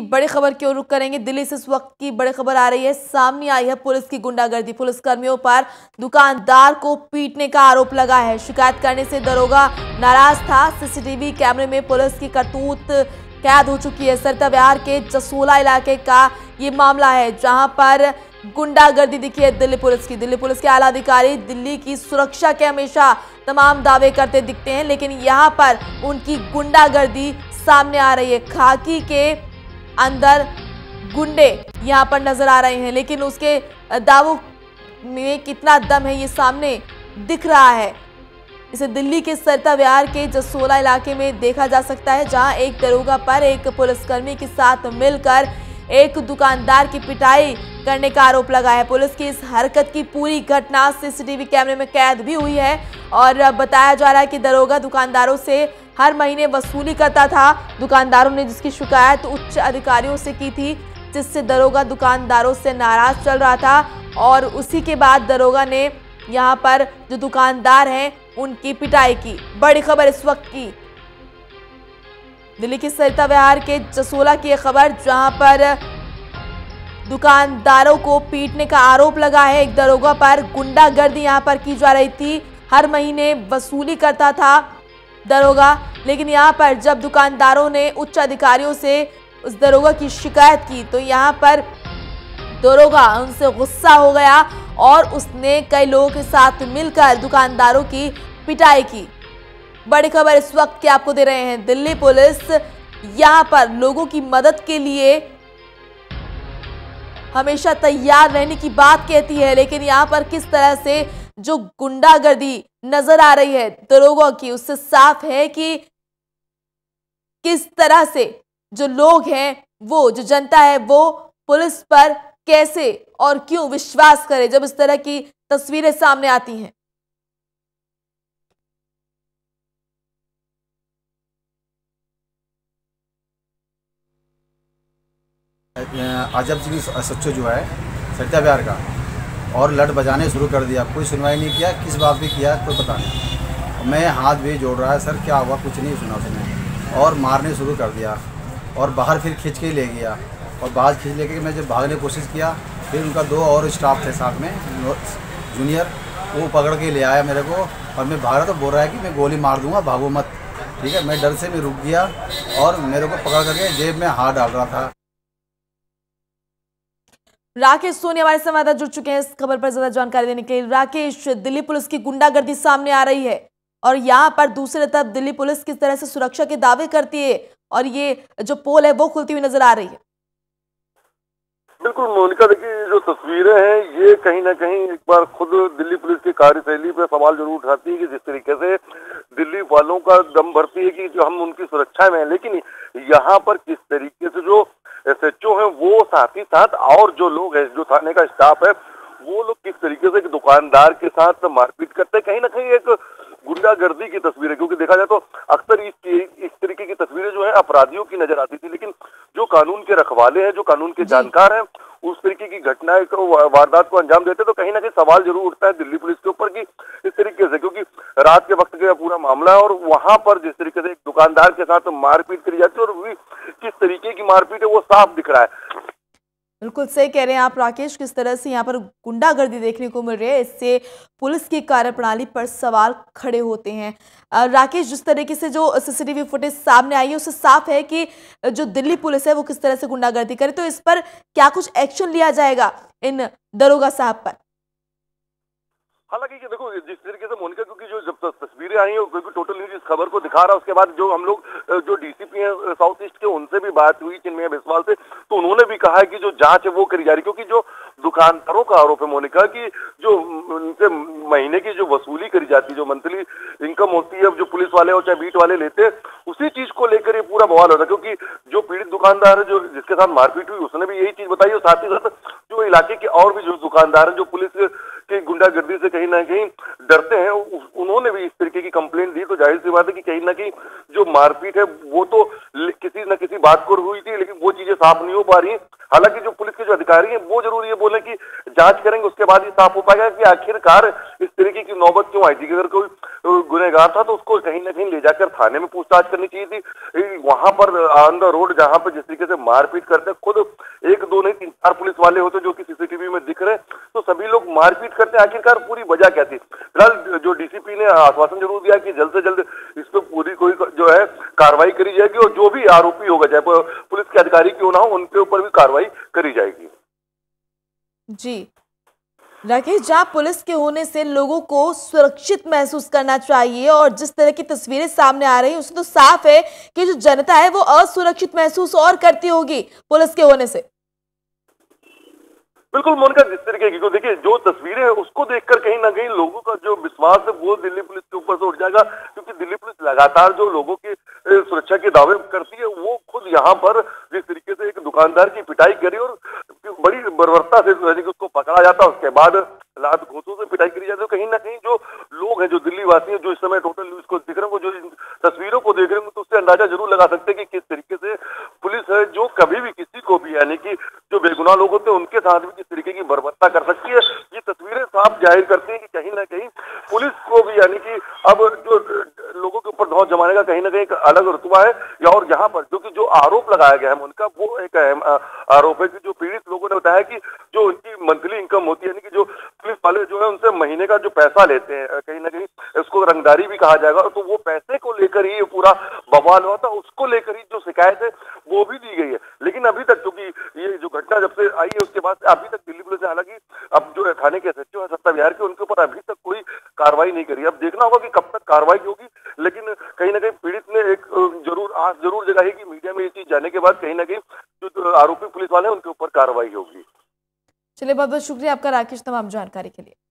की बड़ी खबर की ओर रुख करेंगे। दिल्ली से इस वक्त की बड़ी खबर आ रही है। सामने आई है पुलिस की गुंडागर्दी। पुलिस कर्मियों पर दुकानदार को पीटने का आरोप लगा है। शिकायत करने से दरोगा नाराज़ था। सीसीटीवी कैमरे में पुलिस की करतूत कैद हो चुकी है। सरता बिहार के जसोला इलाके का ये मामला है, जहाँ पर गुंडागर्दी दिखी है दिल्ली पुलिस की। दिल्ली पुलिस के आला अधिकारी दिल्ली की सुरक्षा के हमेशा तमाम दावे करते दिखते हैं, लेकिन यहाँ पर उनकी गुंडागर्दी सामने आ रही है। खाकी के अंदर गुंडे यहाँ पर नज़र आ रहे हैं, लेकिन उसके दावों में कितना दम है ये सामने दिख रहा है। इसे दिल्ली के सरता विहार के जसोला इलाके में देखा जा सकता है, जहाँ एक दरोगा पर एक पुलिसकर्मी के साथ मिलकर एक दुकानदार की पिटाई करने का आरोप लगा है। पुलिस की इस हरकत की पूरी घटना सीसीटीवी कैमरे में कैद भी हुई है और बताया जा रहा है कि दरोगा दुकानदारों से हर महीने वसूली करता था। दुकानदारों ने जिसकी शिकायत उच्च अधिकारियों से की थी, जिससे दरोगा दुकानदारों से नाराज़ चल रहा था और उसी के बाद दरोगा ने यहाँ पर जो दुकानदार हैं, उनकी पिटाई की। बड़ी खबर इस वक्त की। दिल्ली के सरिता विहार के जसोला की खबर, जहाँ पर दुकानदारों को पीटने का आरोप लगा है। एक दरोगा पर गुंडागर्दी यहाँ पर की जा रही थी। हर महीने वसूली करता था दरोगा लेकिन यहाँ पर जब दुकानदारों ने उच्च अधिकारियों से उस दरोगा की शिकायत की तो यहाँ पर दरोगा उनसे गुस्सा हो गया और उसने कई लोगों के साथ मिलकर दुकानदारों की पिटाई की। बड़ी खबर इस वक्त की आपको दे रहे हैं। दिल्ली पुलिस यहाँ पर लोगों की मदद के लिए हमेशा तैयार रहने की बात कहती है, लेकिन यहाँ पर किस तरह से जो गुंडागर्दी नज़र आ रही है दरोगा की उससे साफ़ है कि किस तरह से जो लोग हैं, वो जो जनता है, वो पुलिस पर कैसे और क्यों विश्वास करे जब इस तरह की तस्वीरें सामने आती हैं? अजब सिंह सच्चो जो है बिहार का। और लट बजाने शुरू कर दिया। कोई सुनवाई नहीं किया, किस बात भी किया, कोई पता नहीं। मैं हाथ भी जोड़ रहा है, सर, क्या हुआ? कुछ नहीं सुना उसने। और मारने शुरू कर दिया। और बाहर फिर खींच के ले गया। और बाहर खींच लेके मैं जब भागने की कोशिश किया, फिर उनका दो और स्टाफ थे साथ में जूनियर, वो पकड़ के ले आया मेरे को। और मैं भाग रहा तो बोल रहा है कि मैं गोली मार दूँगा, भागो मत। ठीक है? मैं डर से मैं रुक गया और मेरे को पकड़ करके जेब में हाथ डाल रहा था। राकेश सोनी हमारे संवाददाता जुड़ चुके हैं। इस खबर पर ज़्यादा जानकारी देने के लिए राकेश, दिल्ली पुलिस की गुंडागर्दी सामने आ रही है और यहाँ पर दूसरी तरफ़ दिल्ली पुलिस किस तरह से सुरक्षा के दावे करती है और ये जो पोल है वो खुलती हुई नज़र आ रही है। बिल्कुल, मोनिका, देखिए जो तस्वीरें हैं, ये कहीं ना कहीं एक बार खुद दिल्ली पुलिस की कार्यशैली पर सवाल ज़रूर उठाती है कि जिस तरीके से दिल्ली वालों का दम भरती है कि जो हम उनकी सुरक्षा में हैं। लेकिन यहाँ पर किस तरीके से जो एस है वो साथ ही साथ और जो लोग हैं जो थाने का स्टाफ है वो लोग किस तरीके से दुकानदार के साथ मारपीट करते हैं? कहीं ना कहीं एक गुंडागर्दी की तस्वीर है क्योंकि देखा जाए तो अक्सर इस इस तरीके की तस्वीरें जो है अपराधियों की नज़र आती थी लेकिन जो कानून के रखवाले हैं जो कानून के जानकार हैं उस तरीके की घटनाएँ को वारदात को अंजाम देते तो कहीं ना कहीं सवाल ज़रूर उठता है दिल्ली पुलिस के ऊपर कि इस तरीके से क्योंकि रात के वक्त का पूरा मामला है और वहाँ पर जिस तरीके से एक दुकानदार के साथ मारपीट करी जाती है और किस तरीके की मारपीट है, वो साफ़ दिख रहा है। बिल्कुल सही कह रहे हैं आप, राकेश, किस तरह से यहाँ पर गुंडागर्दी देखने को मिल रही है, इससे पुलिस की कार्यप्रणाली पर सवाल खड़े होते हैं। राकेश, जिस तरीके से जो सीसीटीवी फुटेज सामने आई है, उससे साफ़ है कि जो दिल्ली पुलिस है, वो किस तरह से गुंडागर्दी करे तो इस पर क्या कुछ एक्शन लिया जाएगा इन दरोगा साहब पर? हालाँकि देखो, जिस तरीके से मोनिका, क्योंकि जो जब तस्वीरें आई हैं क्योंकि टोटल न्यूज़ इस खबर को दिखा रहा है, उसके बाद जो हम लोग जो डीसीपी हैं साउथ ईस्ट के, उनसे भी बात हुई चिन्मय बिस्वाल से तो उन्होंने भी कहा है कि जो जाँच है वो करी जा रही क्योंकि जो दुकानदारों का आरोप है मोनिका, की जो उनसे महीने की जो वसूली करी जाती जो मंथली इनकम होती है जो पुलिस वाले और चाहे बीट वाले लेते उसी चीज़ को लेकर ये पूरा बवाल होता है, क्योंकि जो पीड़ित दुकानदार है, जो, जिसके साथ मारपीट हुई, उसने भी यही चीज़ बताई और साथ ही साथ जो इलाके के और भी जो दुकानदार हैं, जो पुलिस की गुंडागर्दी से कहीं ना कहीं डरते हैं। उन्होंने भी इस तरीके की कंप्लेंट दी तो ज़ाहिर सी बात है कि कहीं ना कहीं जो मारपीट है, वो तो किसी न किसी बात को हुई थी, लेकिन वो चीज़ें साफ़ नहीं हो पा रही। हालाँकि जो पुलिस के जो अधिकारी हैं, वो ज़रूर ये बोले कि जाँच करेंगे, उसके बाद ही साफ़ हो पाएगा कि आखिरकार इस तरीके की नौबत क्यों आई थी। अगर कोई गुनहगार था तो उसको कहीं ना कहीं ले जाकर थाने में पूछताछ करनी चाहिए थी। वहाँ पर ऑन द रोड जहाँ पर जिस तरीके से मारपीट करते खुद एक दो नहीं, तीन चार पुलिस वाले होते जो कि सीसीटीवी में दिख रहे तो सभी लोग मारपीट करते हैं। आखिरकार पूरी वजह क्या थी? फ़िलहाल जो डीसीपी ने आश्वासन ज़रूर दिया कि जल्द से जल्द इस पर पूरी कोई जो है कार्रवाई करी जाएगी और जो भी आरोपी होगा, चाहे पुलिस के अधिकारी क्यों ना हो, उनके ऊपर भी कार्रवाई करी जाएगी। जी। राकेश, जहाँ पुलिस के होने से लोगों को सुरक्षित महसूस करना चाहिए और जिस तरह की तस्वीरें सामने आ रही है उससे तो साफ़ है कि जो जनता है वो असुरक्षित महसूस और करती होगी पुलिस के होने से। बिल्कुल मोनिका जिस तरीके की देखिए, जो तस्वीरें हैं, उसको देखकर कहीं ना कहीं लोगों का जो विश्वास है, वो दिल्ली पुलिस के ऊपर से उठ जाएगा। क्योंकि दिल्ली पुलिस लगातार जो लोगों की सुरक्षा के दावे करती है, वो खुद यहाँ पर जिस तरीके से एक दुकानदार की पिटाई करी और बड़ी बर्बरता से उसको पकड़ा जाता, उसके बाद लात घोसों से पिटाई करी जाती है। कहीं ना कहीं जो लोग हैं, जो दिल्ली वासी हैं, जो इस समय टोटल न्यूज़ को दिख रहे हैं, वो जो तस्वीरों को देख रहे हैं तो उससे अंदाज़ा ज़रूर लगा सकते हैं कि किस तरीके से पुलिस है जो कभी भी किसी को भी, यानी कि जो बेगुनाह लोग होते हैं, उनके साथ भी किस तरीके की बर्बरता कर सकती है? ये तस्वीरें साफ़ ज़ाहिर करती है कि कहीं ना कहीं पुलिस को भी, यानी कि अब जो लोगों के ऊपर धौस जमाने का कहीं ना कहीं एक अलग रुतबा है, या और यहाँ पर, जो कि जो आरोप लगाया गया है, उनका वो एक अहम आरोप है कि जो पीड़ित लोगों ने बताया कि जो उनकी मंथली इनकम होती है, यानी कि जो पुलिस वाले जो है, उनसे महीने का जो पैसा लेते हैं कहीं ना कहीं उसको रंगदारी भी कहा जाएगा तो वो पैसे को लेकर ही पूरा बवाल हुआ था, उसको लेकर ही जो शिकायत है वो भी दी गई है। लेकिन अभी तक क्योंकि ये जो घटना जब से आई है, उसके बाद अभी तक दिल्ली पुलिस ने, हालाँकि अब जो थाने के एस है, सत्ता बिहार के, उनके ऊपर अभी तक कोई कार्रवाई नहीं करी। अब देखना होगा कि कब तक कार्रवाई होगी, लेकिन कहीं ना कहीं पीड़ित ने एक ज़रूर, आस ज़रूर जगाई कि मीडिया में ये चीज़ जाने के बाद कहीं ना कहीं जो आरोपी पुलिस वाले हैं, उनके ऊपर कार्रवाई होगी। चलिए बहुत बहुत शुक्रिया आपका, राकेश, तमाम जानकारी के लिए।